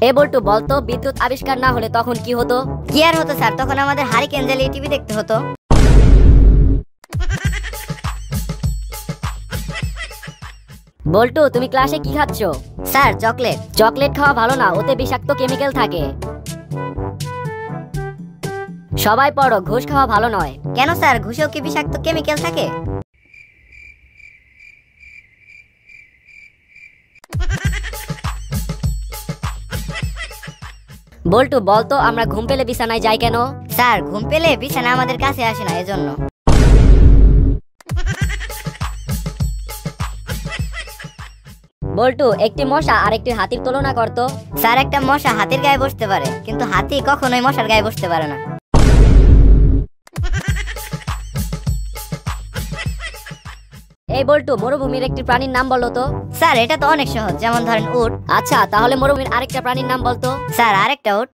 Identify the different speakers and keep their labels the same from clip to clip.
Speaker 1: এ বলতো, বিদ্যুৎ আবিষ্কার না হলে তখন কি হতো?
Speaker 2: কি আর হতো স্যার? তখন আমাদের হারিকেন জ্বালিয়ে টিভি দেখতে হতো।
Speaker 1: বল্টু, তুমি ক্লাসে কি খাচ্ছ?
Speaker 2: Sir, chocolate.
Speaker 1: চকলেট খাওয়া ভালো না, ওতে বিষাক্ত কেমিক্যাল থাকে। সবাই পড়ো, ঘুষ খাওয়া ভালো নয়।
Speaker 2: কেন স্যার? ঘুষেও কি বিষাক্ত কেমিক্যাল থাকে?
Speaker 1: বল্টু বলতো আমরা ঘুম পেলে বিছানায় যাই কেন?
Speaker 2: স্যার ঘুম পেলে বিছানা আমাদের কাছে আসে না এজন্য।
Speaker 1: বল্টু একটি মশা আর একটি হাতির তুলনা করতো।
Speaker 2: স্যার একটা মশা হাতির গায়ে বসতে পারে কিন্তু হাতি কখনোই মশার গায়ে বসতে পারে না।
Speaker 1: এই বল্টু, মরুভূমির একটি প্রাণীর নাম বলো তো।
Speaker 2: স্যার, এটা তো অনেক সহজ, যেমন ধরেন উট।
Speaker 1: আচ্ছা তাহলে মরুভূমির আরেকটা প্রাণীর নাম বলতো?
Speaker 2: স্যার, আরেকটা উট।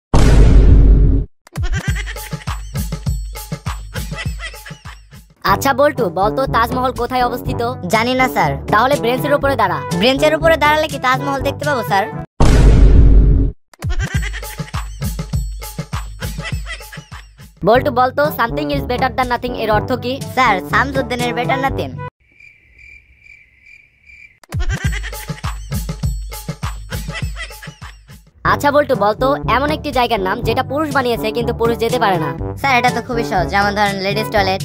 Speaker 1: আচ্ছা বল্টু, বলতো তাজমহল কোথায় অবস্থিত?
Speaker 2: জানি না, স্যার।
Speaker 1: তাহলে ব্রেঞ্চের উপরে দাঁড়া।
Speaker 2: ব্রেঞ্চের উপরে দাঁড়ালে কি তাজমহল দেখতে পাবো, স্যার?
Speaker 1: বল্টু, বলতো, something is better than nothing, এর অর্থ কি?
Speaker 2: স্যার শামসুদ্দিনের বেটার নাতিন
Speaker 1: আচ্ছা বল্টু বলতো এমন একটি জায়গার নাম যেটা পুরুষ বানিয়েছে কিন্তু পুরুষ যেতে পারে না।
Speaker 2: স্যার এটা তো খুবই সহজ যেমন ধরেন লেডিস টয়লেট।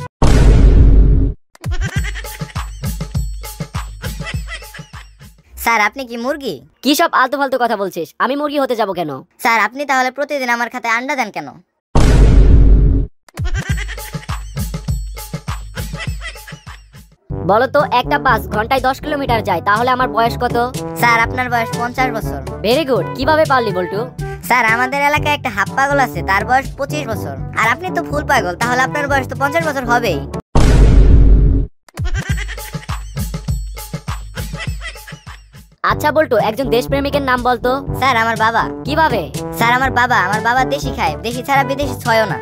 Speaker 2: স্যার আপনি কি মুরগি?
Speaker 1: কি সব আলতু ফালতু কথা বলছিস? আমি মুরগি হতে যাব কেন?
Speaker 2: স্যার আপনি তাহলে প্রতিদিন আমার খাতে আন্ডা দেন কেন?
Speaker 1: বলতো একটা বাস ঘন্টায় দশ কিলোমিটার যায় তাহলে আমার বয়স কত?
Speaker 2: স্যার আপনার বয়স পঞ্চাশ বছর।
Speaker 1: ভেরি গুড কীভাবে পারলি বল্টু?
Speaker 2: স্যার আমাদের এলাকায় একটা হাফ পাগল আছে তার বয়স পঁচিশ বছর। আর আপনি তো ফুল পাগল তাহলে আপনার বয়স তো পঞ্চাশ বছর হবেই।
Speaker 1: আচ্ছা বল্টু একজন দেশপ্রেমিকের নাম বলতো?
Speaker 2: স্যার আমার বাবা।
Speaker 1: কীভাবে?
Speaker 2: স্যার আমার বাবা আমার বাবা দেশি খায় দেশি ছাড়া বিদেশি ছয়ও না।